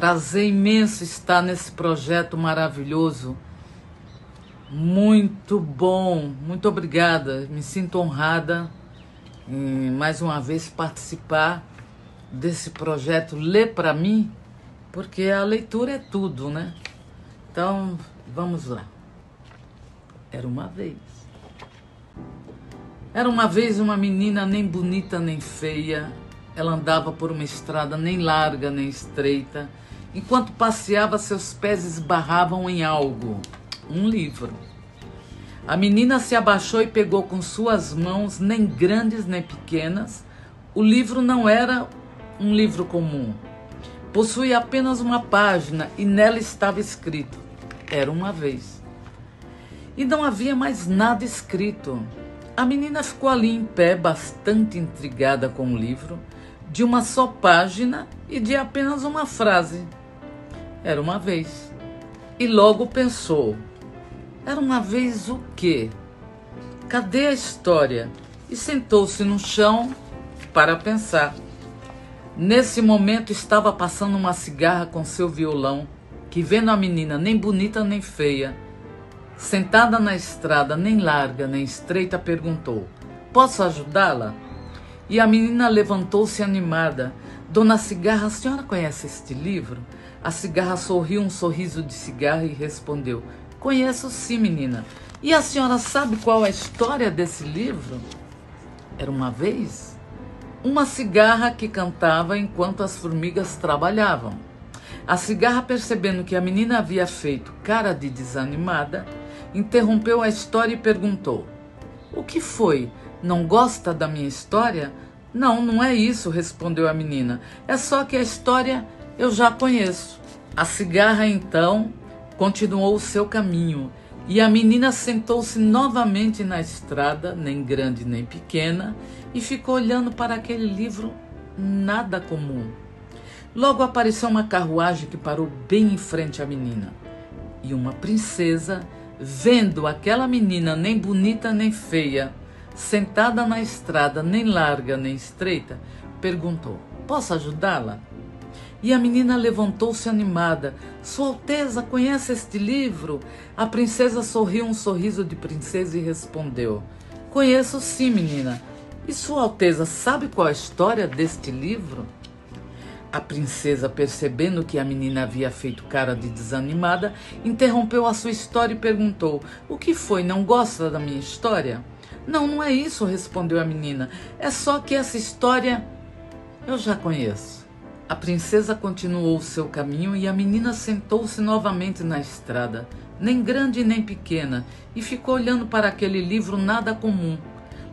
Prazer imenso estar nesse projeto maravilhoso. Muito bom, muito obrigada. Me sinto honrada em mais uma vez participar desse projeto Lê para mim, porque a leitura é tudo, né? Então, vamos lá. Era uma vez. Era uma vez uma menina nem bonita nem feia. Ela andava por uma estrada nem larga nem estreita. Enquanto passeava, seus pés esbarravam em algo um livro. A menina se abaixou e pegou com suas mãos, nem grandes nem pequenas. O livro não era um livro comum. Possuía apenas uma página e nela estava escrito: Era uma vez. E não havia mais nada escrito. A menina ficou ali em pé, bastante intrigada com o livro, de uma só página e de apenas uma frase. Era uma vez. E logo pensou: era uma vez o quê? Cadê a história? E sentou-se no chão para pensar. Nesse momento estava passando uma cigarra com seu violão, que vendo a menina nem bonita nem feia, Sentada na estrada, nem larga nem estreita, perguntou: Posso ajudá-la? E a menina levantou-se animada. Dona Cigarra, a senhora conhece este livro? A cigarra sorriu um sorriso de cigarra e respondeu: Conheço sim, menina. E a senhora sabe qual é a história desse livro? Era uma vez uma cigarra que cantava enquanto as formigas trabalhavam. A cigarra, percebendo que a menina havia feito cara de desanimada, interrompeu a história e perguntou: O que foi? Não gosta da minha história? Não, não é isso, respondeu a menina. É só que a história eu já conheço. A cigarra então continuou o seu caminho e a menina sentou-se novamente na estrada, nem grande nem pequena, e ficou olhando para aquele livro nada comum. Logo apareceu uma carruagem que parou bem em frente à menina. E uma princesa vendo aquela menina nem bonita nem feia, sentada na estrada, nem larga nem estreita, perguntou: Posso ajudá-la? E a menina levantou-se animada. Sua Alteza conhece este livro? A princesa sorriu um sorriso de princesa e respondeu: Conheço sim, menina. E Sua Alteza sabe qual a história deste livro? A princesa, percebendo que a menina havia feito cara de desanimada, interrompeu a sua história e perguntou: O que foi? Não gosta da minha história? Não, não é isso, respondeu a menina. É só que essa história eu já conheço. A princesa continuou seu caminho e a menina sentou-se novamente na estrada, nem grande nem pequena, e ficou olhando para aquele livro nada comum.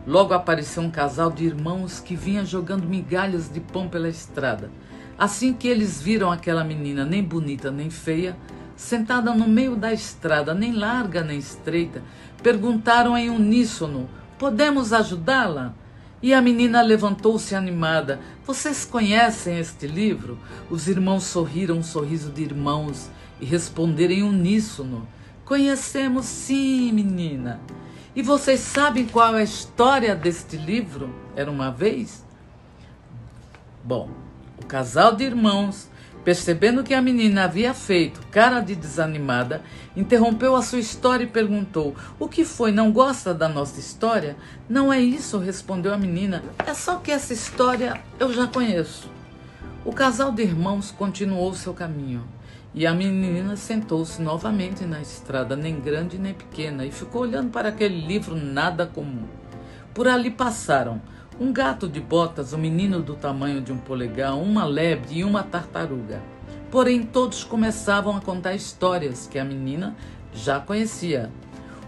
Logo apareceu um casal de irmãos que vinha jogando migalhas de pão pela estrada. Assim que eles viram aquela menina, nem bonita nem feia, sentada no meio da estrada, nem larga nem estreita, perguntaram em uníssono: Podemos ajudá-la? E a menina levantou-se animada. Vocês conhecem este livro? Os irmãos sorriram um sorriso de irmãos e responderam em uníssono: Conhecemos sim, menina. E vocês sabem qual é a história deste livro? Era uma vez? Bom, o casal de irmãos, percebendo que a menina havia feito cara de desanimada, interrompeu a sua história e perguntou: O que foi? Não gosta da nossa história? Não é isso, respondeu a menina. É só que essa história eu já conheço. O casal de irmãos continuou seu caminho. E a menina sentou-se novamente na estrada, nem grande nem pequena, e ficou olhando para aquele livro nada comum. Por ali passaram um gato de botas, um menino do tamanho de um polegar, uma lebre e uma tartaruga. Porém, todos começavam a contar histórias que a menina já conhecia,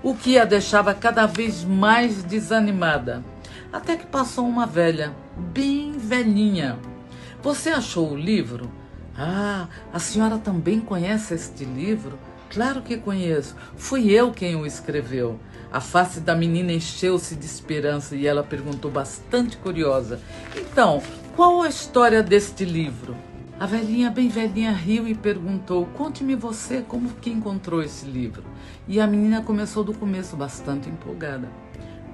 o que a deixava cada vez mais desanimada. Até que passou uma velha, bem velhinha. Você achou o livro? Ah, a senhora também conhece este livro? Claro que conheço. Fui eu quem o escreveu. A face da menina encheu-se de esperança e ela perguntou, bastante curiosa: Então, qual a história deste livro? A velhinha, bem velhinha, riu e perguntou: Conte-me você como que encontrou esse livro. E a menina começou do começo, bastante empolgada.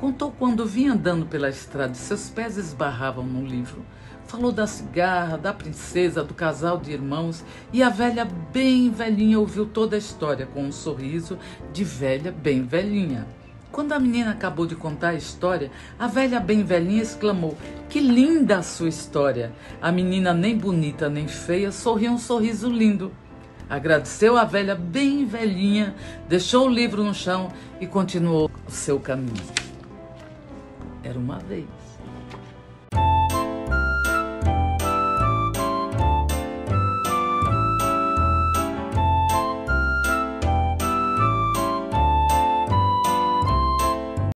Contou quando vinha andando pela estrada e seus pés esbarravam no livro. Falou da cigarra, da princesa, do casal de irmãos, e a velha bem velhinha ouviu toda a história com um sorriso de velha bem velhinha. Quando a menina acabou de contar a história, a velha bem velhinha exclamou: Que linda a sua história! A menina, nem bonita nem feia, sorriu um sorriso lindo. Agradeceu a velha bem velhinha, deixou o livro no chão e continuou o seu caminho. Era uma vez